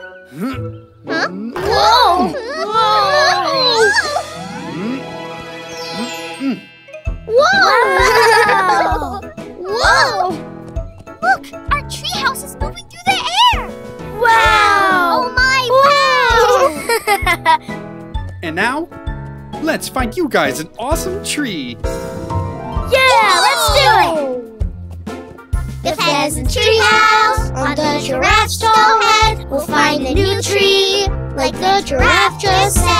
Huh? Whoa! Whoa! Whoa! Look, our treehouse is moving through the air. Wow! Oh my! Wow! And now, let's find you guys an awesome tree. Yeah, let's do it! The pheasant treehouse on the giraffe's tall head. We'll find a new tree, like the giraffe just said.